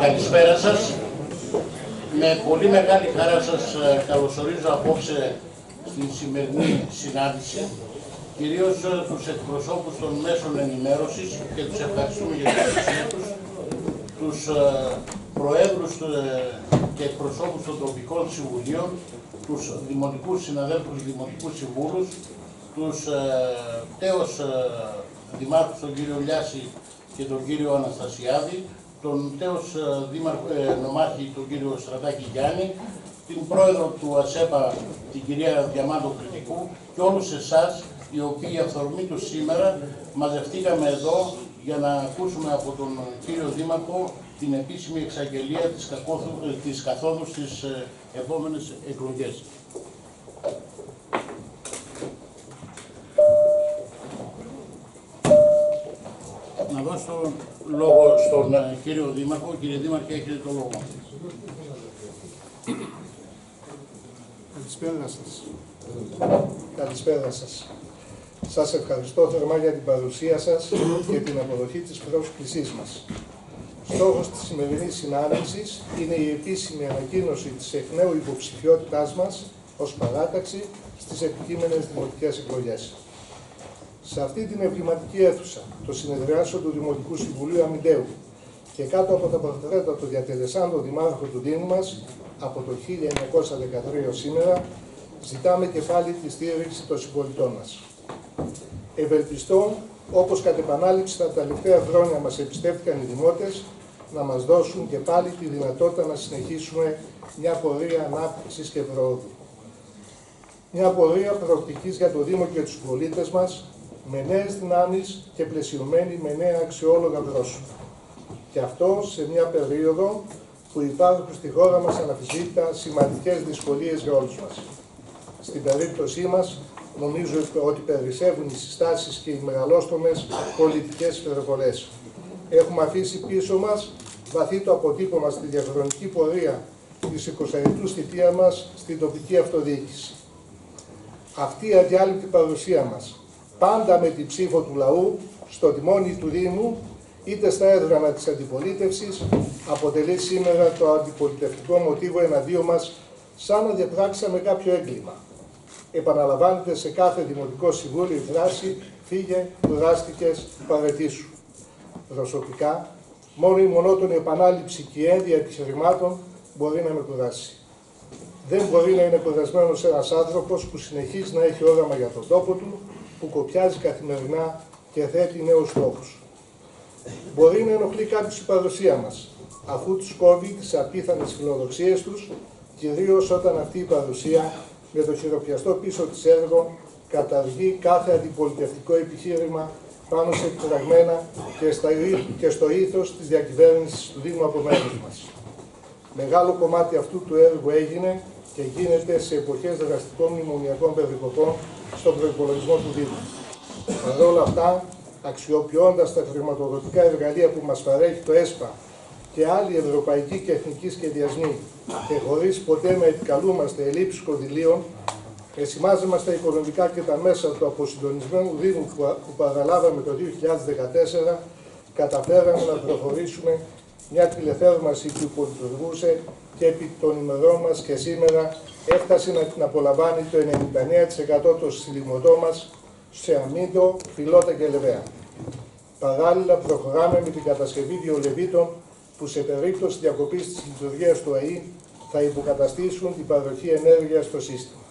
Καλησπέρα σας. Με πολύ μεγάλη χαρά σας ε, καλωσορίζω απόψε στην σημερινή συνάντηση, κυρίως ε, τους εκπροσώπους των μέσων ενημέρωσης και τους ευχαριστούμε για την παρουσία τους, τους ε, προέδρους και εκπροσώπους των τοπικών συμβουλίων, τους δημοτικούς συναδέλφους, δημοτικούς συμβούλους, τους τέος δημάρχους, τον κύριο Λιάση και τον κύριο Αναστασιάδη, τον τέος δήμαρχο, ε, νομάρχη, τον κύριο Στρατάκη Γιάννη, την πρόεδρο του ΑΣΕΠΑ, την κυρία Διαμάντο Κρητικού και όλους εσάς οι οποίοι αυθορμοί του σήμερα μαζευτήκαμε εδώ για να ακούσουμε από τον κύριο Δήμαρχο την επίσημη εξαγγελία της, κακόθου, ε, της καθόδου στις ε, επόμενες εκλογές. Να δώσω το λόγο στον ε, κύριο Δήμαρχο. Κύριε Δήμαρχε, έχετε το λόγο. Καλησπέρα σας. Καλησπέρα σας. Σας ευχαριστώ θερμά για την παρουσία σας και την αποδοχή της πρόσκλησής μας. Στόχος της σημερινής συνάντησης είναι η επίσημη ανακοίνωση της εκ νέου υποψηφιότητάς μας ως παράταξη στις επικείμενες δημοτικές εκλογές. Σε αυτή την εμβληματική αίθουσα, το συνεδριάσιο του Δημοτικού Συμβουλίου Αμυντέου και κάτω από τα πορτρέτα του διατελεσάντου δημάρχου του Δήμου μας, από το 1913 σήμερα, ζητάμε και πάλι τη στήριξη των συμπολιτών μας. Ευελπιστώ, όπως κατ' επανάληψη τα τελευταία χρόνια μας εμπιστεύτηκαν οι δημότες, να μας δώσουν και πάλι τη δυνατότητα να συνεχίσουμε μια πορεία ανάπτυξης και προόδου. Μια πορεία προοπτικής για το Δήμο και τους πολίτες μας, με νέες δυνάμεις και πλαισιωμένη με νέα αξιόλογα πρόσωπα. Και αυτό σε μια περίοδο που υπάρχουν στη χώρα μας αναφυσβήτητα σημαντικές δυσκολίες για όλους μας. Στην περίπτωσή μας, νομίζω ότι περισσεύουν οι συστάσεις και οι μεγαλόστομες πολιτικές υπερβολές. Έχουμε αφήσει πίσω μας βαθύ το αποτύπωμα στη διαχρονική πορεία της 20ετούς θητείας μας στην τοπική αυτοδιοίκηση. Αυτή η αδιάλειπτη παρουσία μας πάντα με την ψήφο του λαού, στο τιμόνι του Δήμου, είτε στα έδρανα της αντιπολίτευσης, αποτελεί σήμερα το αντιπολιτευτικό μοτίβο εναντίον μας, σαν να διαπράξαμε κάποιο έγκλημα. Επαναλαμβάνεται σε κάθε Δημοτικό Συμβούλιο η φράση «Φύγε, κουράστηκες, παρετήσου». Προσωπικά, μόνο η μονότονη επανάληψη και η ένδια επιχειρημάτων μπορεί να με κουράσει. Δεν μπορεί να είναι κουρασμένος ένας άνθρωπος που συνεχίζει να έχει όραμα για τον τόπο του, που κοπιάζει καθημερινά και θέτει νέους στόχους. Μπορεί να ενοχλεί κάποιος η παρουσία μας, αφού τους κόβει τις απίθανες φιλοδοξίες τους, κυρίως όταν αυτή η παρουσία με το χειροπιαστό πίσω της έργο καταργεί κάθε αντιπολιτευτικό επιχείρημα πάνω σε επιτραγμένα και, στα, και στο ήθος της διακυβέρνησης του Δήμου από μέρους μας. Μεγάλο κομμάτι αυτού του έργου έγινε και γίνεται σε εποχές δραστικών μνημονιακών περικοπών στον προπολογισμό του Δήμου. Παρ' όλα αυτά, αξιοποιώντας τα χρηματοδοτικά εργαλεία που μας παρέχει το ΕΣΠΑ και άλλοι ευρωπαϊκοί και εθνικοί σχεδιασμοί και χωρίς ποτέ να επικαλούμαστε ελλείψεις κονδυλίων, εσημάζομαστε τα οικονομικά και τα μέσα του αποσυντονισμένου Δήμου που παραλάβαμε το 2014, καταφέραμε να προχωρήσουμε μια τηλεθέρμανση που υπολειτουργούσε και επί των ημερών μας και σήμερα έφτασε να την απολαμβάνει το 99% των συλλημωτών μας σε αμύντο, φιλότα και λεβαία. Παράλληλα προχωράμε με την κατασκευή βιολεβίτων που σε περίπτωση διακοπής της λειτουργίας του ΑΕΗ θα υποκαταστήσουν την παροχή ενέργειας στο σύστημα.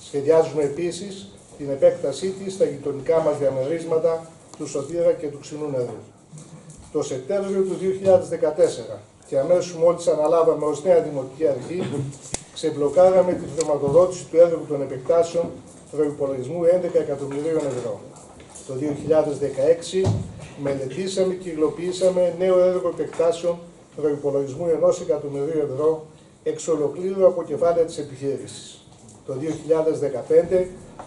Σχεδιάζουμε επίσης την επέκτασή της στα γειτονικά μας διαμερίσματα του Σωτήρα και του Ξινού Νερού. Το Σεπτέμβριο του 2014 και αμέσως μόλις αναλάβαμε ως νέα Δημοτική Αρχή, ξεμπλοκάραμε τη χρηματοδότηση του έργου των επεκτάσεων προϋπολογισμού 11 εκατομμυρίων ευρώ. Το 2016 μελετήσαμε και υλοποιήσαμε νέο έργο επεκτάσεων προϋπολογισμού 1 εκατομμυρίου ευρώ εξ ολοκλήρου από κεφάλαια της επιχείρησης. Το 2015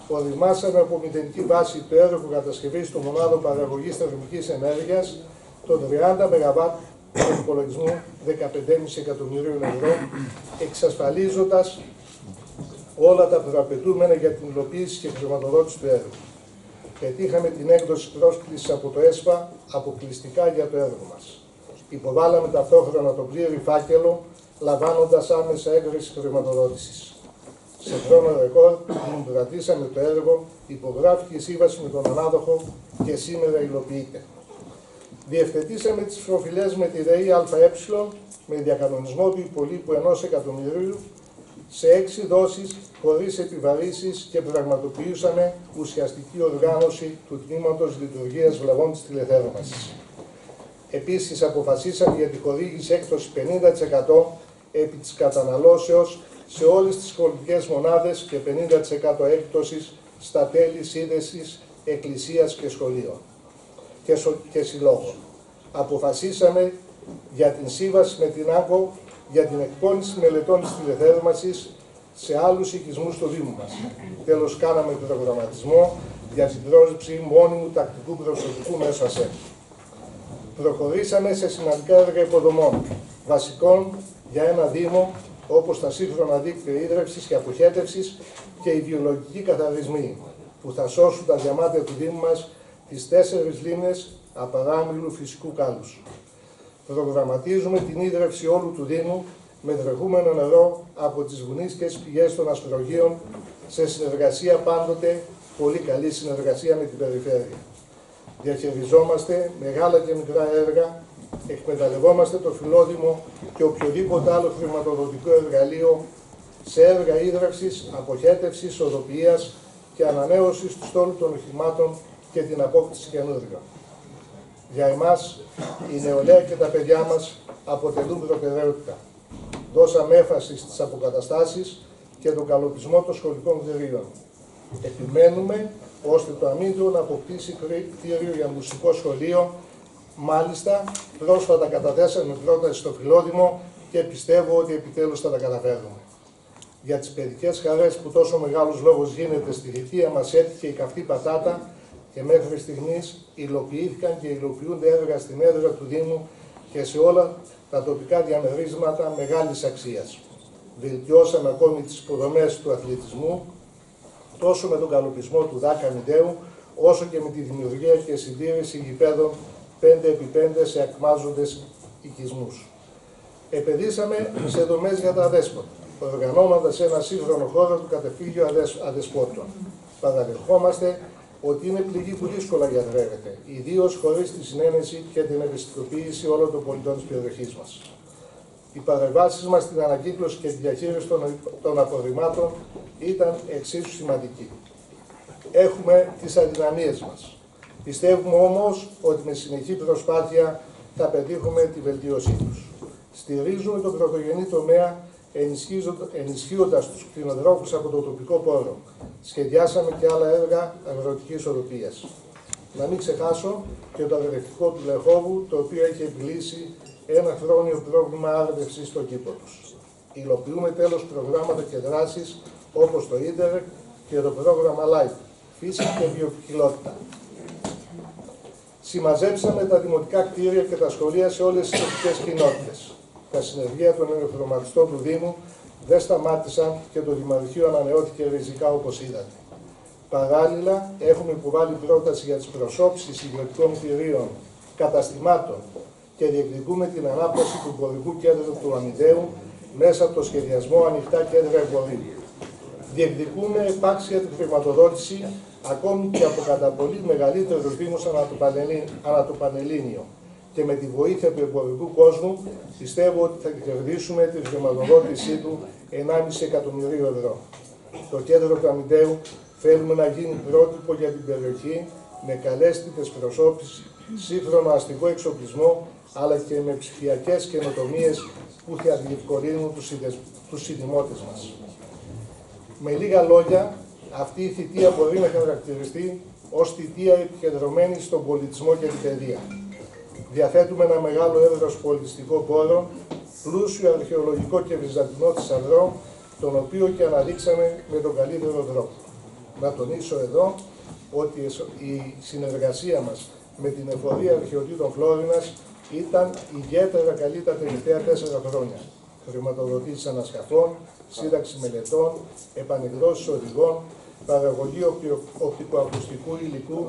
οριμάσαμε από μηδενική βάση το έργο κατασκευής των μονάδων παραγωγής θερμικής ενέργειας των 30 ΜΒ του υπολογισμού 15,5 εκατομμυρίων ευρώ, εξασφαλίζοντας όλα τα προαπαιτούμενα για την υλοποίηση και χρηματοδότηση του έργου. Πετύχαμε την έκδοση πρόσκλησης από το ΕΣΠΑ αποκλειστικά για το έργο μας. Υποβάλαμε ταυτόχρονα τον πλήρη φάκελο, λαμβάνοντας άμεσα έγκριση χρηματοδότησης. Σε χρόνο ρεκόρ, δημοκρατήσαμε το έργο, υπογράφηκε η σύμβαση με τον ανάδοχο και σήμερα υλοποιείται. Διευθετήσαμε τις προφιλές με τη ΔΕΗ ΑΕ με διακανονισμό του υπολείπου ενός εκατομμυρίου σε έξι δόσεις χωρίς επιβαρύσεις και πραγματοποιήσαμε ουσιαστική οργάνωση του Τμήματος Λειτουργίας Βλαβών της τηλεθέρμανσης. Επίσης αποφασίσαμε για τη χορήγηση έκπτωση 50% επί της καταναλώσεως σε όλες τις σχολικές μονάδες και 50% έκπτωσης στα τέλη σύνδεσης εκκλησίας και σχολείων και, σο, και συλλόγων. Αποφασίσαμε για την σύμβαση με την ΆΚΟ για την εκπόνηση μελετών της τηλεθέρμανσης σε άλλους οικισμούς του Δήμου μας. Τέλος, κάναμε τον προγραμματισμό για την πρόσληψη μόνιμου τακτικού προσωπικού μέσα σε. Προχωρήσαμε σε σημαντικά έργα υποδομών, βασικών για ένα Δήμο, όπως τα σύγχρονα δίκτυα ίδρυυσης και αποχέτευσης και οι βιολογικοί καθαρισμοί, που θα σώσουν τα διαμάτια του Δήμου μας τις τέσσερις λίμνες απαράμιλου φυσικού κάλους. Προγραμματίζουμε την ίδρυυση όλου του Δήμου με τρεχούμενο νερό από τις βουνίσκες πηγές των αστρογείων σε συνεργασία πάντοτε, πολύ καλή συνεργασία με την περιφέρεια. Διαχειριζόμαστε μεγάλα και μικρά έργα, εκμεταλλευόμαστε το φιλόδημο και οποιοδήποτε άλλο χρηματοδοτικό εργαλείο σε έργα ίδρυυσης, αποχέτευσης, οδοποιίας και ανανέωσης του στόλου των οχημάτων και την απόκτηση καινούργιων. Για εμάς, η νεολαία και τα παιδιά μας αποτελούν προτεραιότητα. Δώσαμε έμφαση στις αποκαταστάσεις και τον καλοπισμό των σχολικών κτηρίων. Επιμένουμε ώστε το αμύντιο να αποκτήσει κτίριο για μουσικό σχολείο. Μάλιστα, πρόσφατα καταθέσαμε πρόταση στο Φιλόδημο και πιστεύω ότι επιτέλους θα τα καταφέρουμε. Για τις παιδικές χαρές που τόσο μεγάλος λόγος γίνεται στη θητεία μας έτυχε η καυτή πατάτα και μέχρι στιγμής υλοποιήθηκαν και υλοποιούνται έργα στην έδρα του Δήμου και σε όλα τα τοπικά διαμερίσματα μεγάλης αξίας. Βελτιώσαμε ακόμη τις υποδομές του αθλητισμού, τόσο με τον καλοπισμό του ΔΑΚΑ Μητέου, όσο και με τη δημιουργία και συντήρηση γηπέδων 5x5 σε ακμάζοντες οικισμούς. Επενδύσαμε σε δομές για τα αδέσποτα, οργανώνοντας ένα σύγχρονο χώρο του κατεφύγιο αδεσπότων. Παραδεχόμαστε ότι είναι πληγή που δύσκολα γιατρεύεται, ιδίως χωρίς τη συνένεση και την ευαισθητοποίηση όλων των πολιτών της περιοχής μας. Οι παρεμβάσεις μας στην ανακύκλωση και τη διαχείριση των απορριμμάτων ήταν εξίσου σημαντικοί. Έχουμε τις αδυναμίες μας. Πιστεύουμε όμως ότι με συνεχή προσπάθεια θα πετύχουμε τη βελτίωσή τους. Στηρίζουμε τον πρωτογενή τομέα ενισχύοντας τους κτηνοτρόφους από το τοπικό πόρο. Σχεδιάσαμε και άλλα έργα αγροτικής οδοπίας. Να μην ξεχάσω και το αδερφικό του Λεχόβου, το οποίο έχει επιλύσει ένα χρόνιο πρόβλημα άρδευσης στο κήπο τους. Υλοποιούμε τέλος προγράμματα και δράσεις όπως το Ίντερ και το πρόγραμμα LIFE, φύση και βιοποικιλότητα. Συμμαζέψαμε τα δημοτικά κτίρια και τα σχολεία σε όλες τις τοπικές κοινότητες τα συνεργεία των ελευθερωματιστών του Δήμου δεν σταμάτησαν και το Δημαρχείο ανανεώθηκε ριζικά όπως είδατε. Παράλληλα, έχουμε υποβάλει πρόταση για τις προσώψεις ιδιωτικών κτηρίων καταστημάτων και διεκδικούμε την ανάπτυξη του εμπορικού κέντρου του Αμυδέου μέσα από το σχεδιασμό ανοιχτά κέντρα εμπορίου. Διεκδικούμε επάξια τη χρηματοδότηση ακόμη και από κατά πολύ μεγαλύτερους Δήμους ανά το Πανελλήνιο και με τη βοήθεια του εμπορικού κόσμου πιστεύω ότι θα κερδίσουμε τη χρηματοδότησή του 1,5 εκατομμυρίο ευρώ. Το κέντρο του Αμυντέου θέλουμε να γίνει πρότυπο για την περιοχή με καλέσθητες προσώπηση, σύγχρονο αστικό εξοπλισμό, αλλά και με ψηφιακές καινοτομίες που θα διευκολύνουν τους συνδημότε μας. Με λίγα λόγια, αυτή η θητεία μπορεί να χαρακτηριστεί ως θητεία επικεντρωμένη στον πολιτισμό και την παιδεία διαθέτουμε ένα μεγάλο έδρος πολιτιστικό πόρο, πλούσιο αρχαιολογικό και βυζαντινό θησαυρό, τον οποίο και αναδείξαμε με τον καλύτερο τρόπο. Να τονίσω εδώ ότι η συνεργασία μας με την εφορία αρχαιοτήτων Φλόρινας ήταν ιδιαίτερα καλή τα τελευταία τέσσερα χρόνια. Χρηματοδοτήσεις ανασκαφών, σύνταξη μελετών, επανεκδόσεις οδηγών, παραγωγή οπτικοακουστικού υλικού,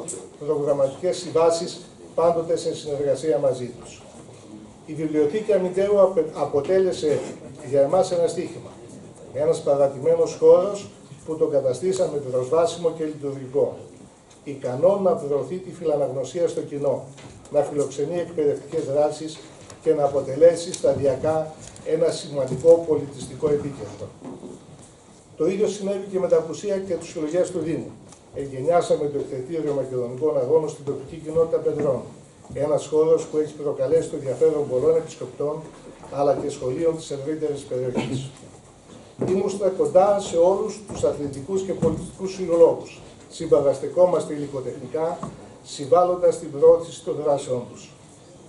προγραμματικές συμβάσεις πάντοτε σε συνεργασία μαζί τους. Η Βιβλιοθήκη Αμυντέου απε- αποτέλεσε για εμάς ένα στίχημα. Ένας παρατημένος χώρος που τον καταστήσαμε προσβάσιμο και λειτουργικό. Ικανό να προωθεί τη φιλαναγνωσία στο κοινό, να φιλοξενεί εκπαιδευτικές δράσεις και να αποτελέσει σταδιακά ένα σημαντικό πολιτιστικό επίκεντρο. Το ίδιο συνέβη και με τα απουσία και του συλλογέ του Δήμου. Εγκαινιάσαμε το εκθετήριο Μακεδονικών Αγώνων στην τοπική κοινότητα Πεδρών. Ένας χώρος που έχει προκαλέσει το ενδιαφέρον πολλών επισκεπτών αλλά και σχολείων της ευρύτερης περιοχής. Ήμουστα κοντά σε όλους τους αθλητικούς και πολιτιστικού συλλόγου. Συμπαραστεκόμαστε υλικοτεχνικά, συμβάλλοντας στην προώθηση των δράσεών τους.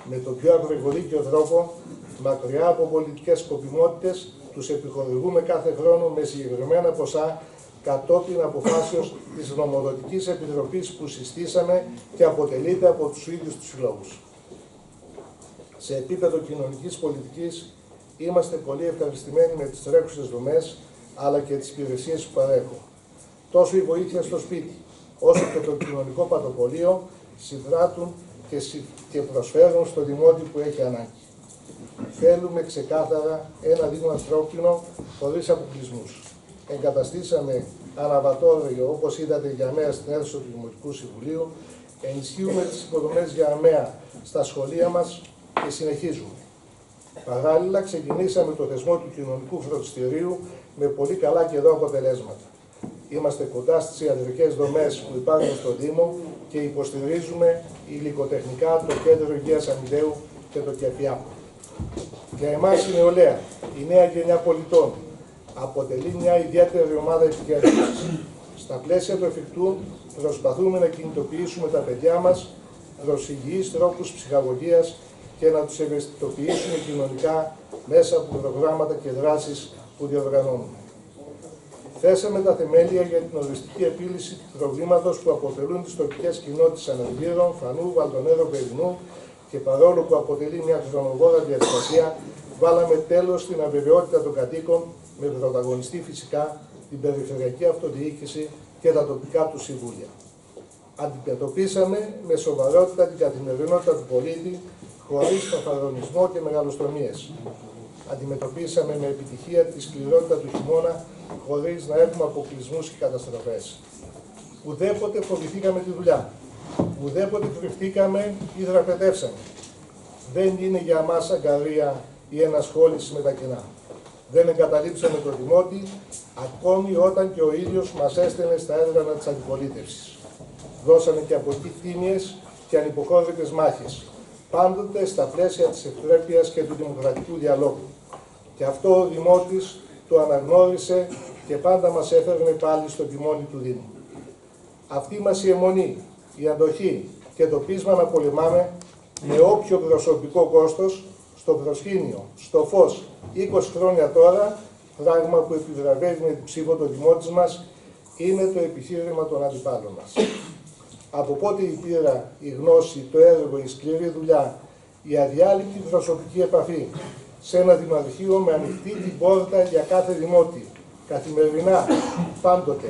Με τον πιο ακρογωνίκιο τρόπο, μακριά από πολιτικές σκοπιμότητες, τους επιχορηγούμε κάθε χρόνο με συγκεκριμένα ποσά κατόπιν αποφάσεως της νομοδοτικής επιτροπής που συστήσαμε και αποτελείται από τους ίδιους τους συλλόγους. Σε επίπεδο κοινωνικής πολιτικής είμαστε πολύ ευχαριστημένοι με τις τρέχουσες δομές αλλά και τις υπηρεσίες που παρέχουν. Τόσο η βοήθεια στο σπίτι, όσο και το κοινωνικό πατοπολείο συντράττουν και, συ- και προσφέρουν στο δημότη που έχει ανάγκη. Θέλουμε ξεκάθαρα ένα Δήμο ανθρώπινο χωρίς αποκλεισμούς. Εγκαταστήσαμε αναβατόριο, όπως είδατε, για ΑΜΕΑ στην αίθουσα του Δημοτικού Συμβουλίου. Ενισχύουμε τις υποδομές για ΑΜΕΑ στα σχολεία μας και συνεχίζουμε. Παράλληλα, ξεκινήσαμε το θεσμό του κοινωνικού φροντιστηρίου με πολύ καλά και εδώ αποτελέσματα. Είμαστε κοντά στις ιατρικές δομές που υπάρχουν στο Δήμο και υποστηρίζουμε υλικοτεχνικά το Κέντρο Υγείας Αμυντέου και το ΚΕΦΙΑΠ. Για εμάς η νεολαία, η νέα γενιά πολιτών, αποτελεί μια ιδιαίτερη ομάδα επικέντρωσης. Στα πλαίσια του εφικτού προσπαθούμε να κινητοποιήσουμε τα παιδιά μας προς υγιείς τρόπους ψυχαγωγίας και να τους ευαισθητοποιήσουμε κοινωνικά μέσα από προγράμματα και δράσεις που διοργανώνουμε. Θέσαμε τα θεμέλια για την οριστική επίλυση του προβλήματος που αποτελούν τις τοπικές κοινότητες Αναργύρων, Φανού, Βαλτονέδο, Περινού και παρόλο που αποτελεί μια χρονοβόρα διαδικασία, βάλαμε τέλος στην αβεβαιότητα των κατοίκων με πρωταγωνιστή φυσικά την περιφερειακή αυτοδιοίκηση και τα τοπικά του συμβούλια. Αντιμετωπίσαμε με σοβαρότητα την καθημερινότητα του πολίτη, χωρίς παθαρονισμό και μεγαλοστομίες. Αντιμετωπίσαμε με επιτυχία τη σκληρότητα του χειμώνα, χωρίς να έχουμε αποκλεισμούς και καταστροφές. Ουδέποτε φοβηθήκαμε τη δουλειά. Ουδέποτε κρυφτήκαμε ή δραπετεύσαμε. Δεν είναι για μας αγκαρία η ενασχόληση με τα κοινά. Δεν εγκαταλείψαμε τον Δημότη, ακόμη όταν και ο ίδιος μας έστελνε στα έδρανα της αντιπολίτευσης. Δώσαμε και από εκεί τίμιες και ανυποχώρητες μάχες, πάντοτε στα πλαίσια της ευπρέπειας και του δημοκρατικού διαλόγου. Και αυτό ο Δημότης το αναγνώρισε και πάντα μας έφερνε πάλι στο τιμόνι του Δήμου. Αυτή μας η αιμονή, η αντοχή και το πείσμα να πολεμάμε με όποιο προσωπικό κόστος στο προσκήνιο, στο φως 20 χρόνια τώρα, πράγμα που επιβραβεύει με την ψήφο το δημότης μας, είναι το επιχείρημα των αντιπάλων μας. Από πότε η πείρα, η γνώση, το έργο, η σκληρή δουλειά, η αδιάλειπτη προσωπική επαφή σε ένα δημαρχείο με ανοιχτή την πόρτα για κάθε δημότη, καθημερινά, πάντοτε,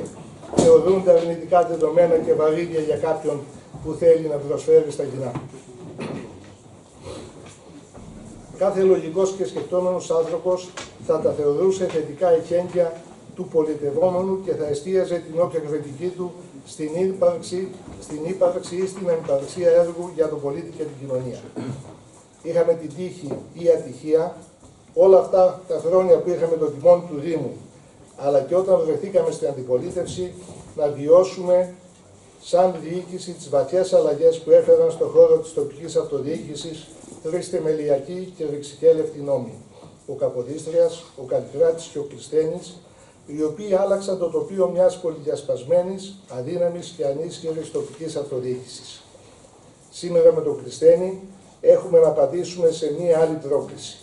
θεωρούνται αρνητικά δεδομένα και βαρύδια για κάποιον που θέλει να προσφέρει στα κοινά. Κάθε λογικός και σκεπτόμενος άνθρωπος θα τα θεωρούσε θετικά εχέγγυα του πολιτευόμενου και θα εστίαζε την όποια κριτική του στην ύπαρξη, στην ύπαρξη ή στην ανυπαρξία έργου για τον πολίτη και την κοινωνία. Είχαμε την τύχη ή ατυχία όλα αυτά τα χρόνια που είχαμε τον τιμόνι του Δήμου, αλλά και όταν βρεθήκαμε στην αντιπολίτευση να βιώσουμε σαν διοίκηση τις βαθιές αλλαγές που έφεραν στον χώρο της τοπικής αυτοδιοίκησης τρεις θεμελιακοί και ρηξικέλευτοι νόμοι. Ο Καποδίστριας, ο Καλλικράτης και ο Κλειστένης, οι οποίοι άλλαξαν το τοπίο μιας πολυδιασπασμένης, αδύναμης και ανίσχυρης τοπικής αυτοδιοίκησης. Σήμερα με τον Κλειστένη έχουμε να απαντήσουμε σε μία άλλη πρόκληση.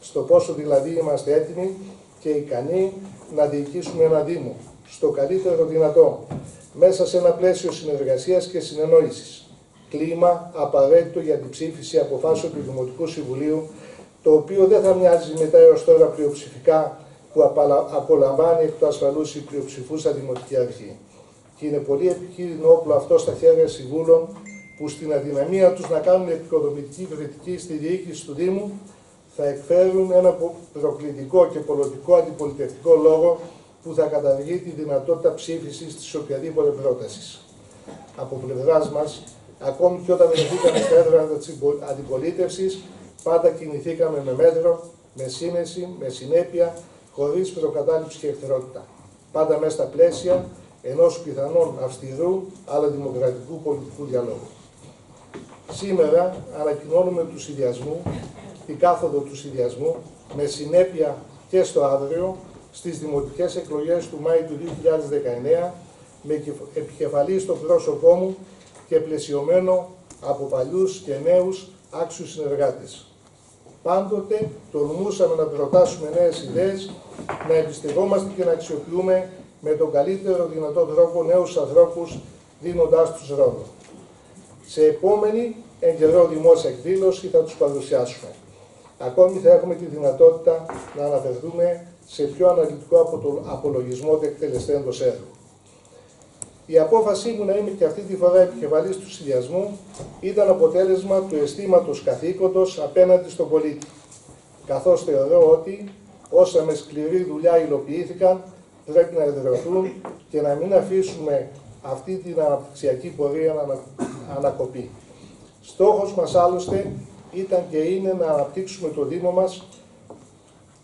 Στο πόσο δηλαδή είμαστε έτοιμοι και ικανοί να διοικήσουμε ένα Δήμο, στο καλύτερο δυνατό, μέσα σε ένα πλαίσιο συνεργασίας και συνεννόησης. Κλίμα απαραίτητο για την ψήφιση αποφάσεων του Δημοτικού Συμβουλίου, το οποίο δεν θα μοιάζει με τα έως τώρα πλειοψηφικά που απαλα- απολαμβάνει εκ του ασφαλούς η πλειοψηφούσα Δημοτική Αρχή. Και είναι πολύ επικίνδυνο όπλο αυτό στα χέρια συμβούλων που στην αδυναμία τους να κάνουν επικοδομητική κριτική στη διοίκηση του Δήμου θα εκφέρουν ένα προκλητικό και πολιτικό αντιπολιτευτικό λόγο που θα καταργεί τη δυνατότητα ψήφισης της οποιαδήποτε πρότασης. Από πλευράς μας, ακόμη και όταν βρεθήκαμε στα έδρανα τη αντιπολίτευσης, πάντα κινηθήκαμε με μέτρο, με σύνεση, με συνέπεια, χωρίς προκατάληψη και εχθρότητα. Πάντα μέσα στα πλαίσια ενός πιθανόν αυστηρού αλλά δημοκρατικού πολιτικού διαλόγου. Σήμερα ανακοινώνουμε του συνδυασμού, την κάθοδο του συνδυασμού, με συνέπεια και στο αύριο, στις δημοτικές εκλογές του Μάη του 2019, με επικεφαλής στο πρόσωπό μου και πλαισιωμένο από παλιούς και νέους άξιους συνεργάτες. Πάντοτε τολμούσαμε να προτάσουμε νέες ιδέες, να εμπιστευόμαστε και να αξιοποιούμε με τον καλύτερο δυνατό τρόπο νέους ανθρώπους, δίνοντάς τους ρόλο. Σε επόμενη εν καιρό δημόσια εκδήλωση θα τους παρουσιάσουμε. Ακόμη θα έχουμε τη δυνατότητα να αναφερθούμε σε πιο αναλυτικό απολογισμό του εκτελεστέντος έργου. Η απόφασή μου να είμαι και αυτή τη φορά επικεφαλής του συνδυασμού ήταν αποτέλεσμα του αισθήματος καθήκοντος απέναντι στον πολίτη, καθώς θεωρώ ότι όσα με σκληρή δουλειά υλοποιήθηκαν πρέπει να εδραιωθούν και να μην αφήσουμε αυτή την αναπτυξιακή πορεία να ανακοπεί. Στόχος μας άλλωστε ήταν και είναι να αναπτύξουμε το Δήμο μας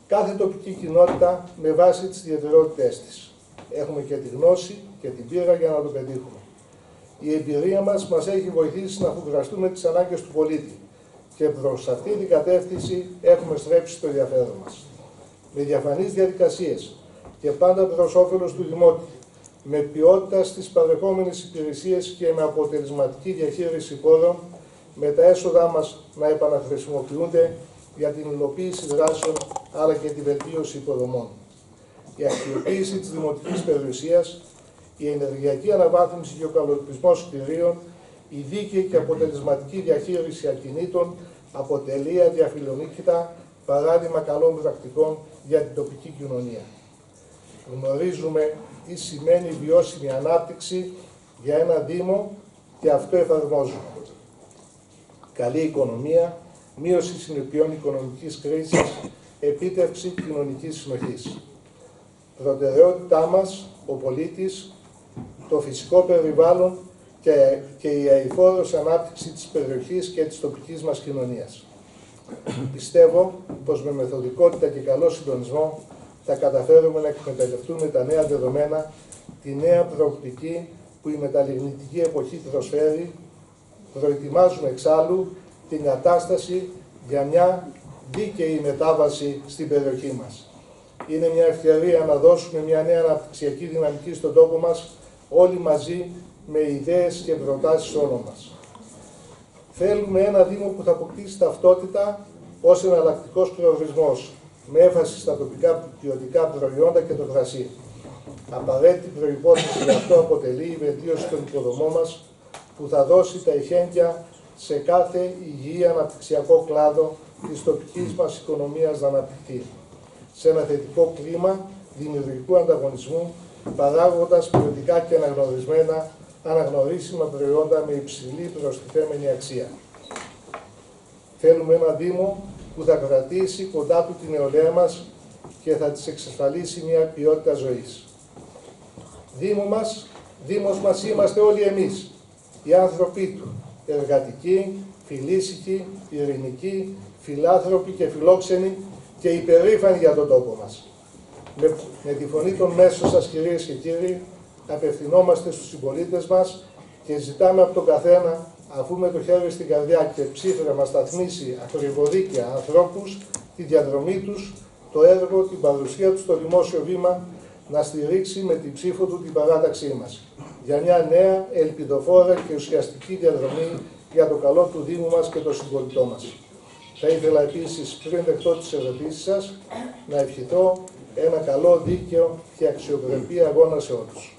κάθε τοπική κοινότητα με βάση τις ιδιαιτερότητές της. Έχουμε και τη γνώση και την πείρα για να το πετύχουμε. Η εμπειρία μας μας έχει βοηθήσει να φουγκραστούμε τις ανάγκες του πολίτη και προς αυτή την κατεύθυνση έχουμε στρέψει το ενδιαφέρον μας. Με διαφανείς διαδικασίες και πάντα προς όφελος του Δημότη, με ποιότητα στις παρεχόμενες υπηρεσίες και με αποτελεσματική διαχείριση πόρων, με τα έσοδά μας να επαναχρησιμοποιούνται για την υλοποίηση δράσεων αλλά και τη βελτίωση υποδομών. Η αξιοποίηση της δημοτικής περιουσίας, η ενεργειακή αναβάθμιση και ο καλοπισμός κτηρίων, η δίκαιη και αποτελεσματική διαχείριση ακινήτων αποτελεί αδιαφιλονίκητα παράδειγμα καλών πρακτικών για την τοπική κοινωνία. Γνωρίζουμε τι σημαίνει βιώσιμη ανάπτυξη για ένα Δήμο και αυτό εφαρμόζουμε. Καλή οικονομία, μείωση συνεπειών οικονομικής κρίσης, επίτευξη κοινωνικής συνοχής. Προτεραιότητά μας, ο πολίτης, το φυσικό περιβάλλον και, και η αηφόρος ανάπτυξη της περιοχής και της τοπικής μας κοινωνίας. Πιστεύω πως με μεθοδικότητα και καλό συντονισμό θα καταφέρουμε να εκμεταλλευτούμε τα νέα δεδομένα, τη νέα προοπτική που η μεταλλιγνητική εποχή προσφέρει, προετοιμάζουμε εξάλλου την κατάσταση για μια δίκαιη μετάβαση στην περιοχή μας. Είναι μια ευκαιρία να δώσουμε μια νέα αναπτυξιακή δυναμική στον τόπο μας, όλοι μαζί με ιδέες και προτάσεις όλων μας. Θέλουμε ένα Δήμο που θα αποκτήσει ταυτότητα ως εναλλακτικός προορισμός, με έμφαση στα τοπικά ποιοτικά προϊόντα και το κρασί. Απαραίτητη προϋπόθεση για αυτό αποτελεί η βελτίωση των υποδομών μας, που θα δώσει τα ειχέγγυα σε κάθε υγιή αναπτυξιακό κλάδο της τοπικής μας οικονομίας να αναπτυχθεί. Σε ένα θετικό κλίμα δημιουργικού ανταγωνισμού, παράγοντας ποιοτικά και αναγνωρισμένα αναγνωρίσιμα προϊόντα με υψηλή προστιθέμενη αξία. Θέλουμε ένα Δήμο που θα κρατήσει κοντά του την νεολαία μας και θα της εξασφαλίσει μια ποιότητα ζωής. Δήμο μας, Δήμος μας είμαστε όλοι εμείς, οι άνθρωποι του, εργατικοί, φιλήσυχοι, ειρηνικοί, φιλάνθρωποι και φιλόξενοι και υπερήφανοι για τον τόπο μας. Με, με τη φωνή των μέσων σας κυρίες και κύριοι, απευθυνόμαστε στους συμπολίτες μας και ζητάμε από τον καθένα, αφού με το χέρι στην καρδιά και ψήφιρα μας σταθμίσει ακριβοδίκαια ανθρώπους, τη διαδρομή τους, το έργο, την παρουσία τους στο δημόσιο βήμα, να στηρίξει με την ψήφο του την παράταξή μας για μια νέα, ελπιδοφόρα και ουσιαστική διαδρομή για το καλό του Δήμου μας και των συμπολιτών μας. Θα ήθελα επίσης, πριν δεχτώ τις ερωτήσεις σας, να ευχηθώ ένα καλό, δίκαιο και αξιοπρεπή αγώνα σε όλους.